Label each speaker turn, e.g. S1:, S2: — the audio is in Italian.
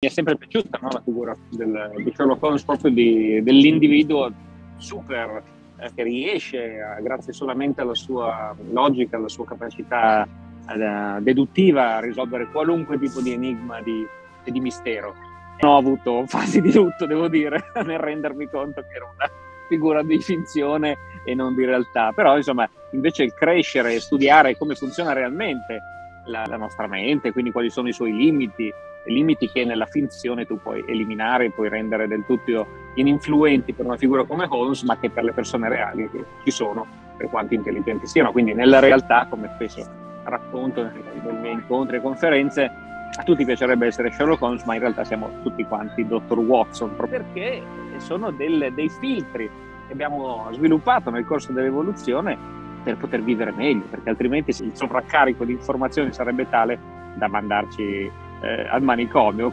S1: mi è sempre piaciuta no, la figura del, di Sherlock Holmes, proprio di, dell'individuo super eh, che riesce, a, grazie solamente alla sua logica, alla sua capacità eh, deduttiva, a risolvere qualunque tipo di enigma e di mistero. Non ho avuto fasi di lutto, devo dire, nel rendermi conto che era una figura di finzione e non di realtà. Però, insomma, invece il crescere e studiare come funziona realmente la, la nostra mente, quindi quali sono i suoi limiti, limiti che nella finzione tu puoi eliminare, puoi rendere del tutto ininfluenti per una figura come Holmes, ma che per le persone reali ci sono, per quanto intelligenti siano. Quindi nella realtà, come spesso racconto nei miei incontri e conferenze, a tutti piacerebbe essere Sherlock Holmes, ma in realtà siamo tutti quanti Dottor Watson, perché sono del, dei filtri che abbiamo sviluppato nel corso dell'evoluzione per poter vivere meglio, perché altrimenti il sovraccarico di informazioni sarebbe tale da mandarci eh, al manicomio.